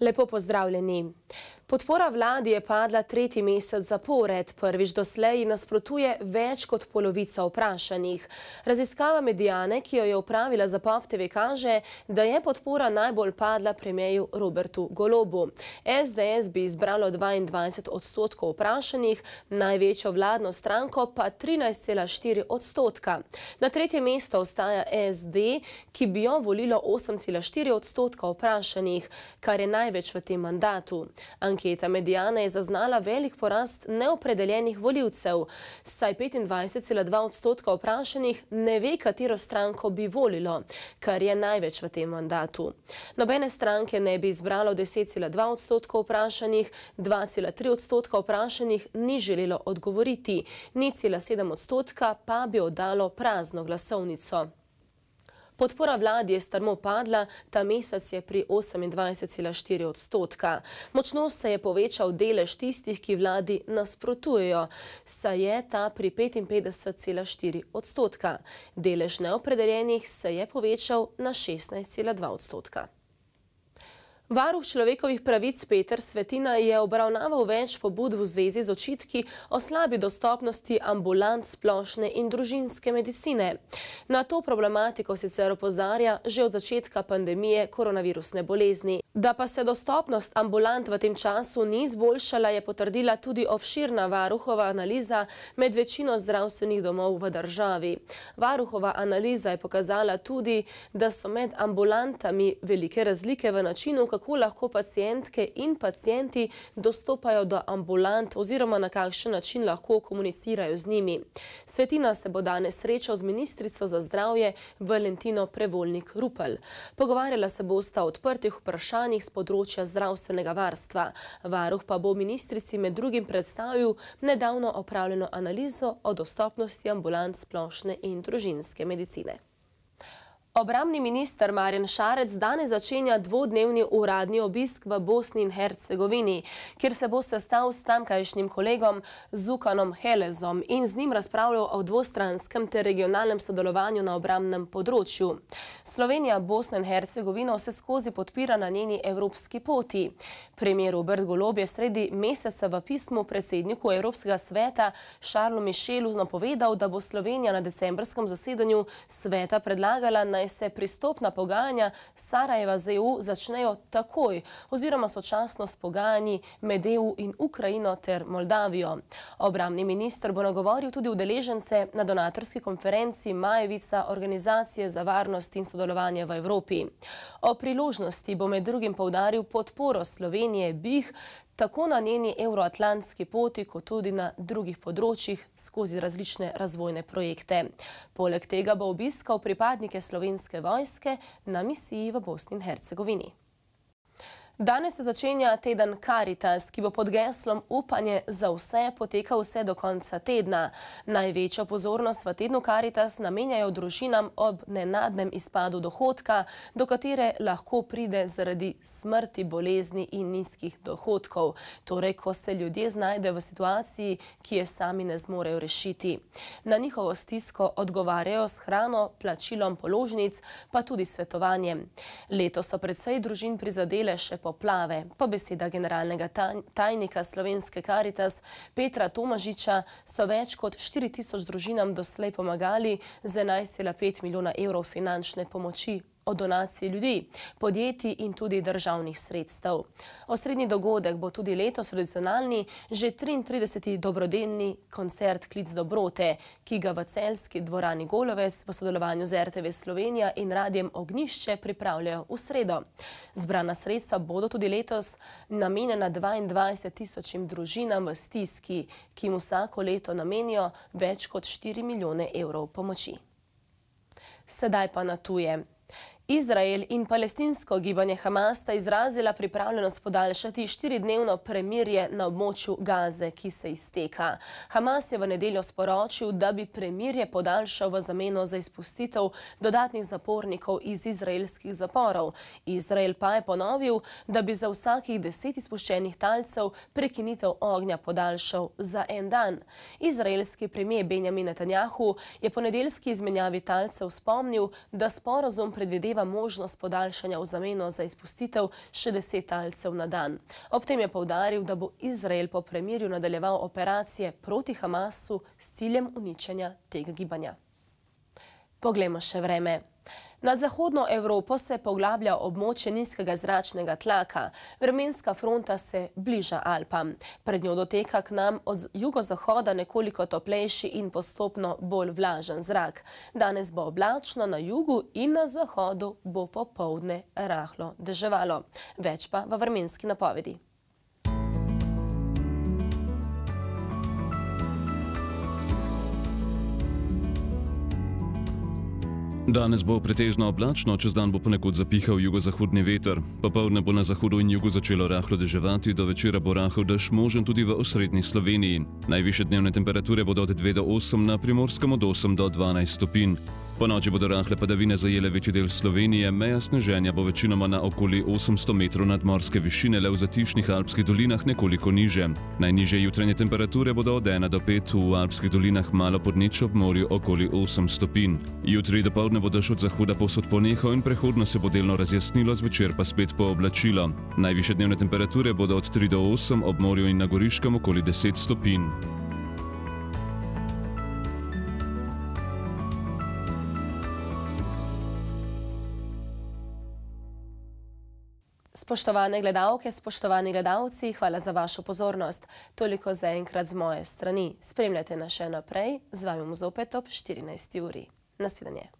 Lepo pozdravljeni. Podpora vladi je padla tretji mesec zapored. Prvič doslej nasprotuje več kot polovica vprašanjih. Raziskava medijane, ki jo je upravila za POP TV, kaže, da je podpora najbolj padla premijeju Robertu Golobu. SDS bi izbralo 22 odstotkov vprašanjih, največjo vladno stranko pa 13,4 odstotka. Na tretje mesto ostaja SD, ki bi jo volilo 8,4 odstotka vprašanjih, kar je največ v tem mandatu. Anketa Medijane je zaznala velik porast neopredeljenih voljivcev. Saj 25,2 odstotka vprašanih ne ve, katero stranko bi volilo, kar je največ v tem mandatu. Nobene stranke ne bi izbralo 10,2 odstotka vprašanih, 2,3 odstotka vprašanih ni želelo odgovoriti, ni cela 7 odstotka pa bi oddalo prazno glasovnico. Podpora vladi je strmo padla, ta mesec je pri 28,4 odstotka. Močno se je povečal delež tistih, ki vladi nasprotujejo, saj je ta pri 55,4 odstotka. Delež neopredeljenih se je povečal na 16,2 odstotka. Varuh človekovih pravic Peter Svetina je obravnaval več pobud v zvezi z očitki o slabi dostopnosti ambulant splošne in družinske medicine. Na to problematiko sicer opozarja že od začetka pandemije koronavirusne bolezni. Da pa se dostopnost ambulant v tem času ni izboljšala, je potrdila tudi obširna varuhova analiza med večino zdravstvenih domov v državi. Varuhova analiza je pokazala tudi, da so med ambulantami velike razlike v načinu, kako lahko pacijentke in pacijenti dostopajo do ambulant oziroma na kakšen način lahko komunicirajo z njimi. Svetina se bo danes srečal z ministrico za zdravje Valentino Prevolnik Rupel. Pogovarjala se bo sta odprtih vprašanjih z področja zdravstvenega varstva. Varuh pa bo ministrici med drugim predstavil nedavno opravljeno analizo o dostopnosti ambulant splošne in družinske medicine. Obramni minister Marjan Šarec danes začenja dvodnevni uradni obisk v Bosni in Hercegovini, kjer se bo sestal s tamkajšnjim kolegom Zukanom Helezom in z njim razpravljal o dvostranskem ter regionalnem sodelovanju na obramnem področju. Slovenija Bosna in Hercegovina vse skozi podpira na njeni evropski poti. Premijer Robert Golob je sredi meseca v pismu predsedniku Evropskega sveta Šarlu Mišelu napovedal, da bo Slovenija na decembrskem zasedanju sveta predlagala na naj se pristopna pogajanja Sarajeva z EU začnejo takoj oziroma sočasno s pogajanji med EU in Ukrajino ter Moldavijo. Obramni minister bo nagovoril tudi udeležence na donatorski konferenci Majevica Organizacije za varnost in sodelovanje v Evropi. O priložnosti bo med drugim povdaril podporo Slovenije BIH tako na njeni euroatlantski poti, kot tudi na drugih področjih skozi različne razvojne projekte. Poleg tega bo obiskal pripadnike slovenske vojske na misiji v Bosni in Hercegovini. Danes se začenja teden Caritas, ki bo pod geslom upanje za vse potekal vse do konca tedna. Največjo pozornost v tednu Caritas namenjajo družinam ob nenadnem izpadu dohodka, do katere lahko pride zaradi smrti, bolezni in nizkih dohodkov. Torej, ko se ljudje znajdejo v situaciji, ki je sami ne zmorejo rešiti. Na njihovo stisko odgovarjajo s hrano, plačilom položnic, pa tudi svetovanjem. Leto so predvsej družin prizadele še po poplave. Po beseda generalnega tajnika Slovenske Karitas Petra Tomažiča so več kot 4000 družinam doslej pomagali z 11,5 milijona evrov finančne pomoči o donaciji ljudi, podjetij in tudi državnih sredstev. Osrednji dogodek bo tudi letos tradicionalni, že 33. dobrodelni koncert Klic Dobrote, ki ga v celski dvorani Golovec v sodelovanju z RTV Slovenija in radijem Ognišče pripravljajo v sredo. Zbrana sredstva bodo tudi letos namenjena 22 tisočim družinam v stiski, ki jim vsako leto namenijo več kot 4 milijone evrov pomoči. Sedaj pa na tuje. Izrael in palestinsko gibanje Hamas sta izrazila pripravljenost podaljšati štiridnevno premirje na območju Gaze, ki se izteka. Hamas je v nedeljo sporočil, da bi premirje podaljšal v zameno za izpustitev dodatnih zapornikov iz izraelskih zaporov. Izrael pa je ponovil, da bi za vsakih deset izpuščenih talcev prekinitev ognja podaljšal za en dan. Izraelski premijer Benjamin Netanjahu je po nedeljski izmenjavi talcev spomnil, da sporozum predvideva predvideva možnost podaljšanja v zameno za izpustitev še deset talcev na dan. Ob tem je povdaril, da bo Izrael po premirju nadaljeval operacije proti Hamasu s ciljem uničenja tega gibanja. Poglejmo še vreme. Nad zahodno Evropo se poglablja območje nizkega zračnega tlaka. Vremenska fronta se bliža Alpam. Pred njo doteka k nam od jugozahoda nekoliko toplejši in postopno bolj vlažen zrak. Danes bo oblačno na jugu in na zahodu bo popovdne rahlo deževalo. Več pa v vremenski napovedi. Danes bo pretežno oblačno, čez dan bo ponekod zapihal jugozahodni veter. Popovdne bo na zahodu in jugu začelo rahlo deževati, do večera bo rahel dež možen tudi v osrednji Sloveniji. Najviše dnevne temperature bodo od 2 do 8, na primorskem od 8 do 12 stopinj. Po noči bodo rahle padavine zajele večji del Slovenije, meja sneženja bo večinoma na okoli 800 metrov nadmorske višine, le v zatišnih alpskih dolinah nekoliko niže. Najniže jutranje temperature bodo od 1 do 5, v alpskih dolinah malo pod nič ob morju okoli 8 stopinj. Jutri do povdne bo dež od zahoda posod ponehal in prehodno se bo delno razjasnilo, zvečer pa spet pooblačilo. Najviše dnevne temperature bodo od 3 do 8, ob morju in na goriškem okoli 10 stopinj. Spoštovane gledalke, spoštovani gledalci, hvala za vašo pozornost. Toliko za enkrat z moje strani. Spremljate nas še naprej, z vami bom zopet ob 14. uri. Nasvidenje.